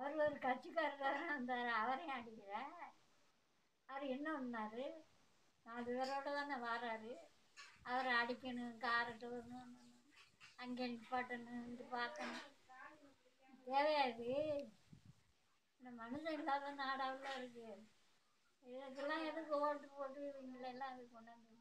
அவர் ஒரு கட்சிக்காரராக வந்தார் அவரையும் அடிக்கிற. அவர் என்ன பண்ணார்? நாலு பேரோட தானே வராரு. அவரை அடிக்கணும் காரை அங்கே நிப்பாட்டணும் இது பார்க்கணும். தேவையாது. இந்த மனுஷன் இல்லாத நாடாவில் இருக்குது இதுக்கெல்லாம் எதுக்கு ஓட்டு போட்டு இவங்களெல்லாம் அது கொண்டாந்து